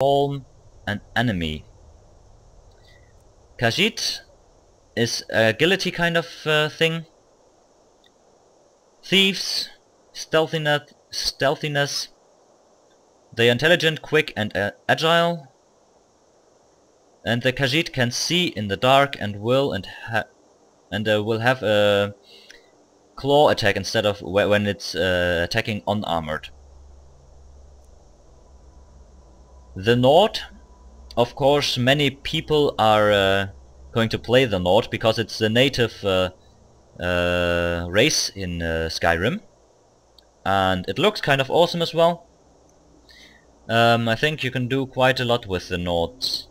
calm an enemy. Khajiit is a agility kind of uh, thing. Thieves, stealthiness, stealthiness. They are intelligent, quick and uh, agile. And the Khajiit can see in the dark and will and and uh, will have a claw attack instead of wh when it's uh, attacking unarmored. The Nord, of course many people are uh, going to play the Nord because it's the native uh, uh, race in uh, Skyrim and it looks kind of awesome as well. Um, I think you can do quite a lot with the Nords.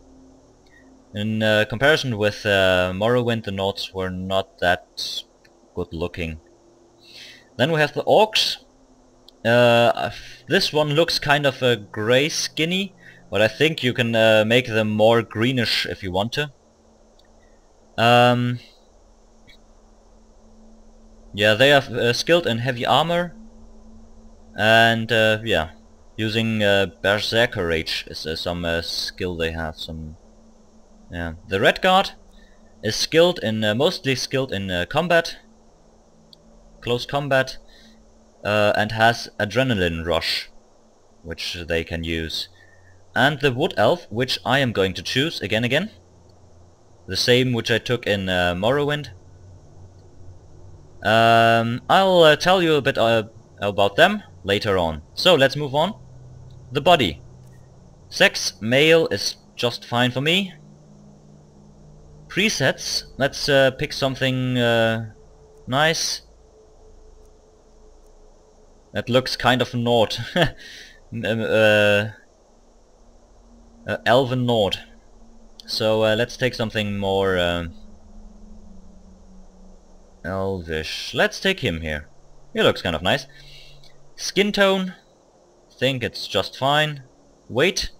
In uh, comparison with uh, Morrowind, the Nords were not that good looking. Then we have the Orcs. Uh, this one looks kind of a grey skinny, but I think you can uh, make them more greenish if you want to. Um, yeah, they are uh, skilled in heavy armor, and uh, yeah, using Berserker Rage is some skill they have, some yeah. The Redguard is skilled in uh, mostly skilled in uh, combat, close combat, uh, and has adrenaline rush, which they can use. And the Wood Elf, which I am going to choose again again, the same which I took in uh, Morrowind. Um, I'll uh, tell you a bit uh, about them later on. So let's move on. The body. Sex male is just fine for me. Presets. Let's uh, pick something uh, nice. That looks kind of. Um, uh, uh, Elven Nord. So uh, let's take something more um, Elvish. Let's take him here. He looks kind of nice. Skin tone. Think it's just fine. Weight.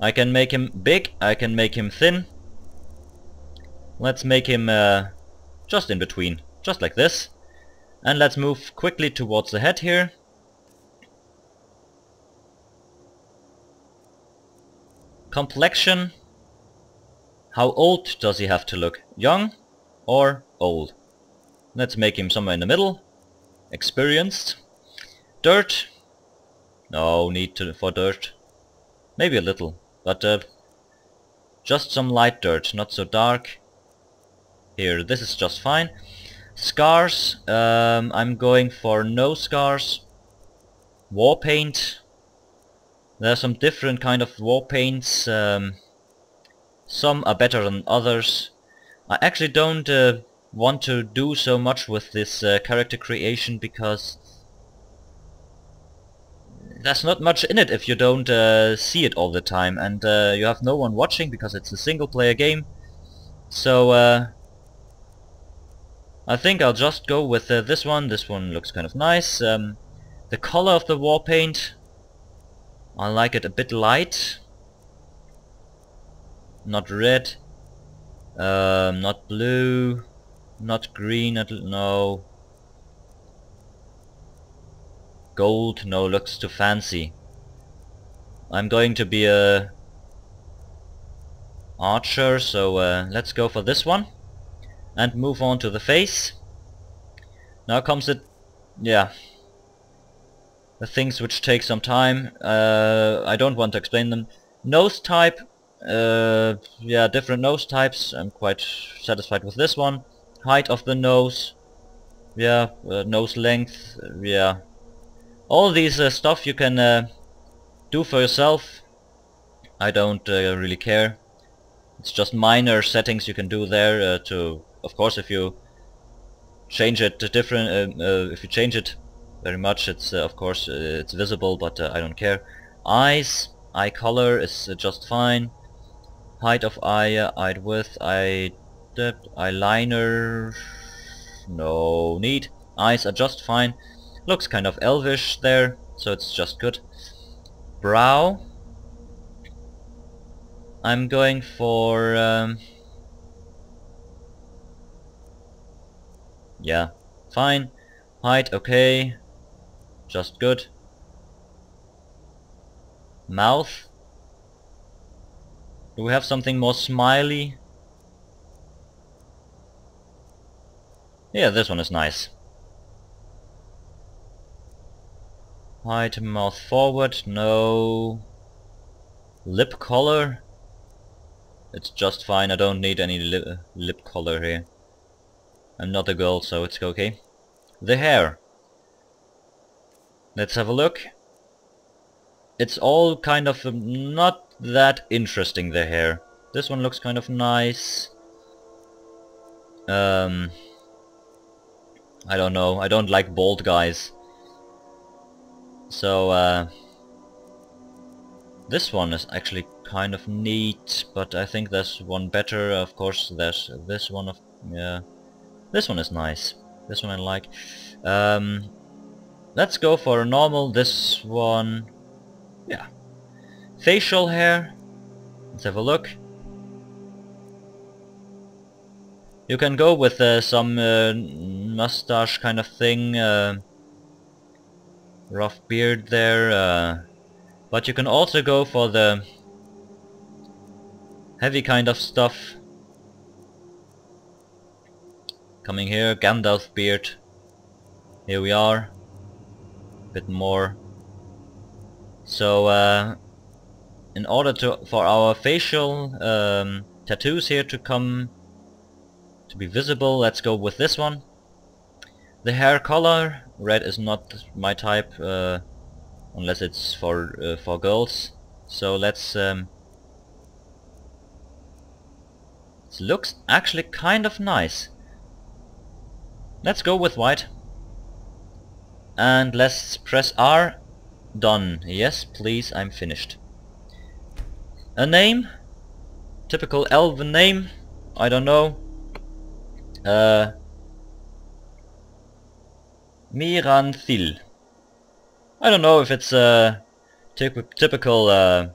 I can make him big. I can make him thin. Let's make him uh, just in between, just like this. And let's move quickly towards the head here. Complexion. How old does he have to look? Young or old? Let's make him somewhere in the middle. Experienced. Dirt. No need to, for dirt. Maybe a little, but uh, just some light dirt, not so dark. Here, this is just fine. Scars, um, I'm going for no scars. War paint. There are some different kind of war paints. Um, some are better than others. I actually don't uh, want to do so much with this uh, character creation because there's not much in it if you don't uh, see it all the time and uh, you have no one watching because it's a single player game. So uh, I think I'll just go with uh, this one. This one looks kind of nice. Um, the color of the war paint, I like it a bit light. Not red. Um, not blue. Not green. Not, no. Gold. No, looks too fancy. I'm going to be a archer, so uh, let's go for this one and move on to the face. Now comes it, yeah, things which take some time. Uh, I don't want to explain them. Nose type, uh, yeah, different nose types. I'm quite satisfied with this one. Height of the nose, yeah, uh, nose length, yeah. All these uh, stuff you can uh, do for yourself. I don't uh, really care. It's just minor settings you can do there to of course if you change it to different if you change it very much. It's uh, of course uh, it's visible but uh, I don't care. Eyes eye color is just fine. Height of eye eye width eye depth eyeliner no need. Eyes are just fine. Looks kind of elvish there so it's just good. Brow. I'm going for um, Yeah, fine. Height, okay. Just good. Mouth. Do we have something more smiley? Yeah, this one is nice. Height mouth forward, no. Lip color? It's just fine, I don't need any li lip color here. I'm not a girl, so it's okay. The hair. Let's have a look. It's all kind of um, not that interesting, the hair. This one looks kind of nice. Um, I don't know, I don't like bald guys. So, uh, this one is actually kind of neat, but I think there's one better. Of course, there's this one of yeah. This one is nice. This one I like. Um, let's go for a normal. This one, yeah. Facial hair. Let's have a look. You can go with uh, some uh, mustache kind of thing. Uh, rough beard there. Uh, but you can also go for the heavy kind of stuff. Coming here, Gandalf beard. Here we are. Bit more. So, uh, in order to for our facial um, tattoos here to come to be visible, let's go with this one. The hair color, red is not my type, uh, unless it's for uh, for girls. So let's. Um, it looks actually kind of nice. Let's go with white. And let's press R. Done. Yes, please, I'm finished. A name? Typical elven name? I don't know. Uh, Miranthil. I don't know if it's a typ typical uh,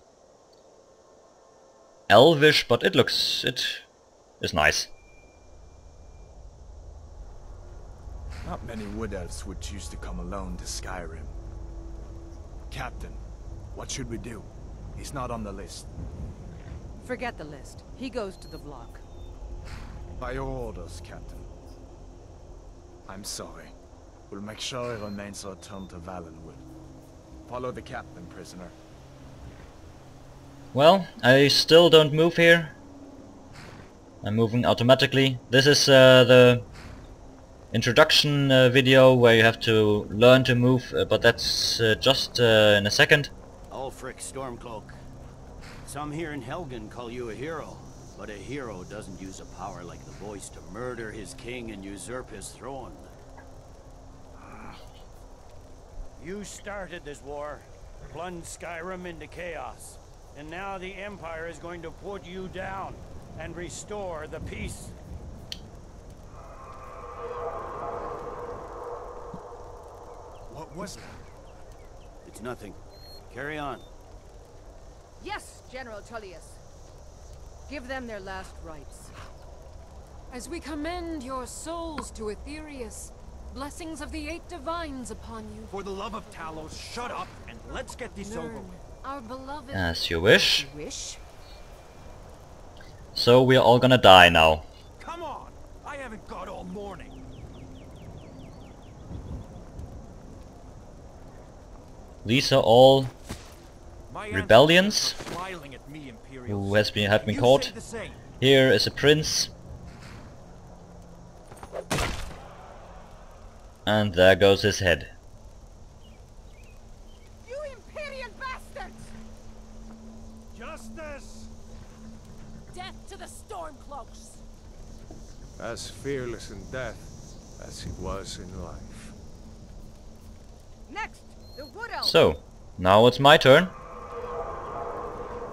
Elvish, but it looks it is nice. Not many wood elves would choose to come alone to Skyrim. Captain, what should we do? He's not on the list. Forget the list. He goes to the block. By your orders, Captain. I'm sorry. We'll make sure he remains returned to Valenwood. Follow the captain, prisoner. Well, I still don't move here. I'm moving automatically. This is uh, the introduction uh, video where you have to learn to move, uh, but that's uh, just uh, in a second. Ulfric Stormcloak. Some here in Helgen call you a hero, but a hero doesn't use a power like the voice to murder his king and usurp his throne. You started this war, plunged Skyrim into chaos, and now the Empire is going to put you down and restore the peace. What was that? It's nothing. Carry on. Yes, General Tullius. Give them their last rites. As we commend your souls to Aetherius, blessings of the Eight Divines upon you. For the love of Talos, shut up and let's get this over Nern, with. our beloved... As you wish. Wish? So we're all gonna die now. Come on! I haven't got all morning. These are all Rebellions? ancestors are smiling at me, who has been have been You caught. say the same. Here is a prince. And there goes his head. You Imperial bastards! Justice! Death to the Stormcloaks! As fearless in death as he was in life. Next, the Wood Elf. So, now it's my turn.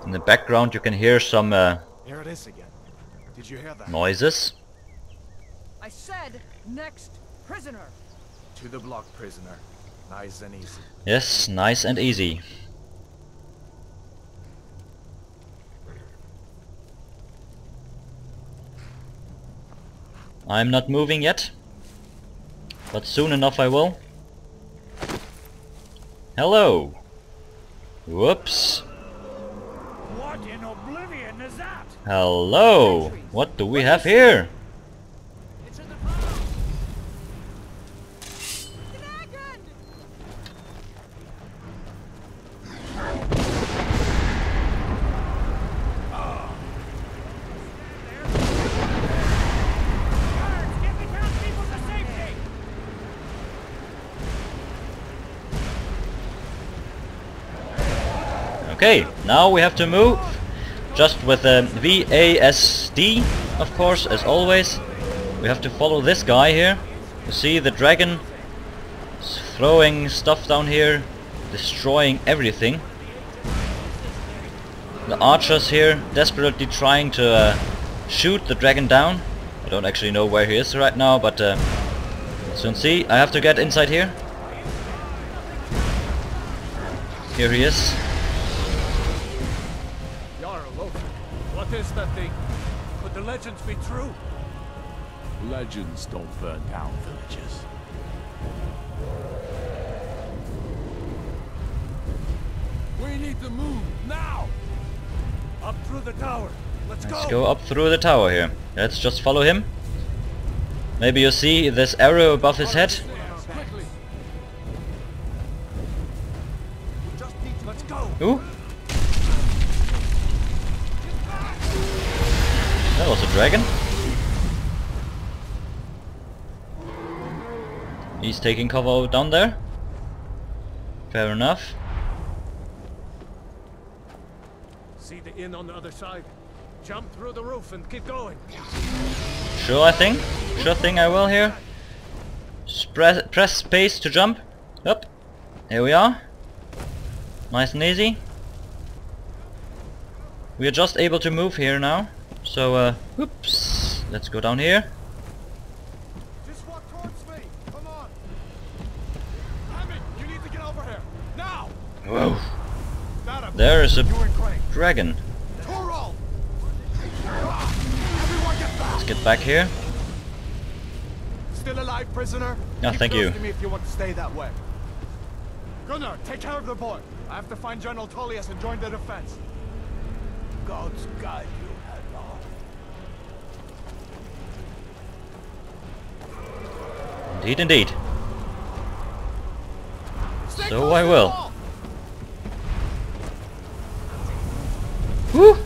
In the background you can hear some uh, Here it is again. Did you hear that? noises. I said, next prisoner. To the block, prisoner. Nice and easy. Yes, nice and easy. I'm not moving yet, but soon enough I will. Hello. Whoops. What in oblivion is that? Hello! What do we have here? Okay, now we have to move. Just with the WASD, of course, as always. We have to follow this guy here. You see the dragon throwing stuff down here, destroying everything. The archers here desperately trying to uh, shoot the dragon down. I don't actually know where he is right now, but uh, soon see. I have to get inside here. Here he is. That thing? Could the legends be true? Legends don't burn down villages. We need to move now. Up through the tower. Let's, Let's go up through the tower here. Let's just follow him. Maybe you see this arrow above his head? Let's go! Ooh. Dragon. He's taking cover down there. Fair enough. See the inn on the other side. Jump through the roof and keep going. Sure thing. Sure thing I will here. Just press, press space to jump. Up. Here we are. Nice and easy. We are just able to move here now. So, uh, oops. Let's go down here. Just walk towards me. Come on. Haming, you need to get over here. Now. Whoa. There is a dragon. Torolf. Everyone get back. Let's get back here. Still alive, prisoner? Keep thank you. Me if you want to stay that way. Gunnar, take care of the boy. I have to find General Tullius and join the defense. God's guide Indeed, indeed. So I will. Woo!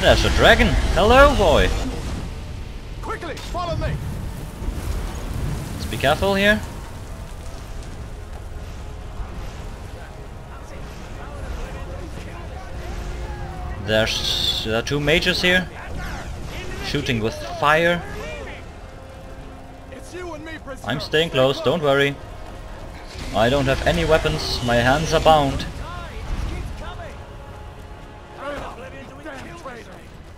There's a dragon. Hello, boy. Quickly, follow me. Let's be careful here. There's there are two mages here, shooting with fire. I'm staying close, don't worry. I don't have any weapons, my hands are bound.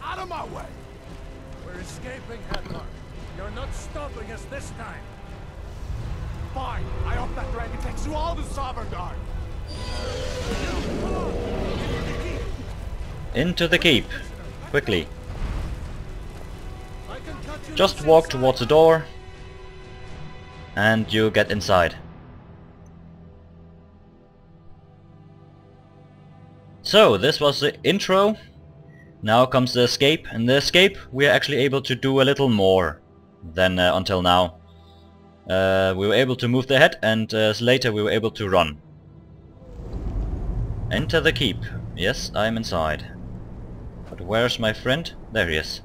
Out of my way. We're escaping, Hadvar. You're not stopping us this time. Fine. I hope that dragon takes you all to Sovngarde. Into the keep, quickly. Just walk towards the door, and you get inside. So, this was the intro. Now comes the escape. In the escape, we are actually able to do a little more than uh, until now. Uh, we were able to move the head, and uh, later we were able to run. Enter the keep. Yes, I'm inside. But where's my friend? There he is.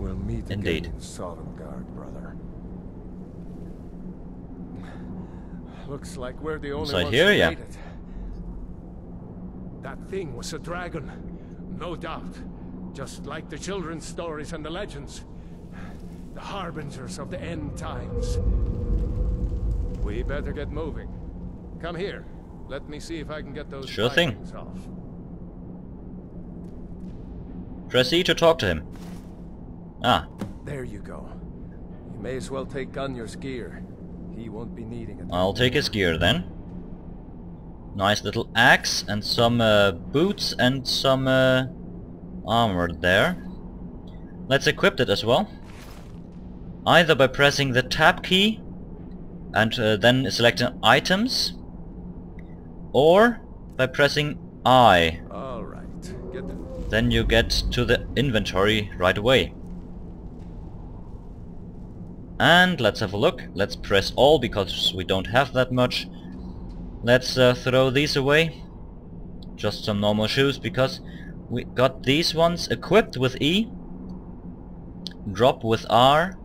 We'll meet Indeed. Sovngarde, brother. Looks like we're the only Inside ones here, who yeah. it. That thing was a dragon, no doubt. Just like the children's stories and the legends. The harbingers of the end times. We better get moving. Come here. Let me see if I can get those Sure thing. off. E to talk to him. Ah, There you go. You may as well take Gunnar's gear. He won't be needing it. I'll take his gear then. Nice little axe and some uh, boots and some uh, armor there. Let's equip it as well. either by pressing the tab key and uh, then selecting items or by pressing I. Get the... Then you get to the inventory right away. And let's have a look. Let's press all because we don't have that much. Let's uh, throw these away. Just some normal shoes because we got these ones equipped with E. Drop with R.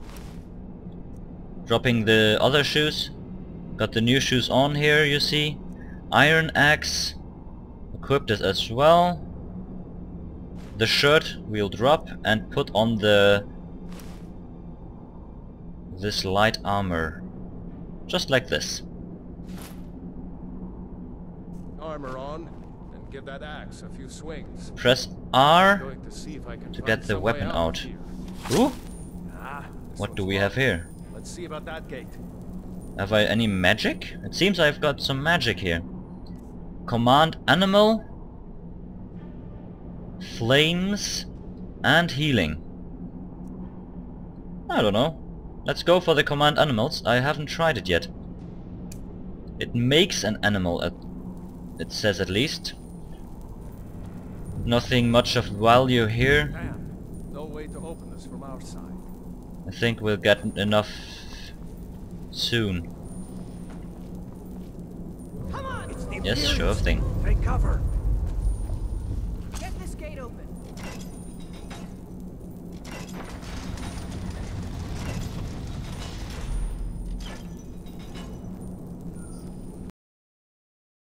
Dropping the other shoes. Got the new shoes on here you see. Iron axe. Equipped as well. The shirt we'll drop and put on the this light armor. Just like this. Armor on, and give that axe a few swings. Press R to see if I can to get the weapon out. here. Ooh, Ah, what do we have here? Let's see about that gate. Have I any magic? It seems I've got some magic here. Command animal, flames, and healing. I don't know. Let's go for the command animals. I haven't tried it yet. It makes an animal, at, it says at least. Nothing much of value here. Damn, no way to open this from our side. I think we'll get enough soon. It's the Yes, sure thing. Take cover.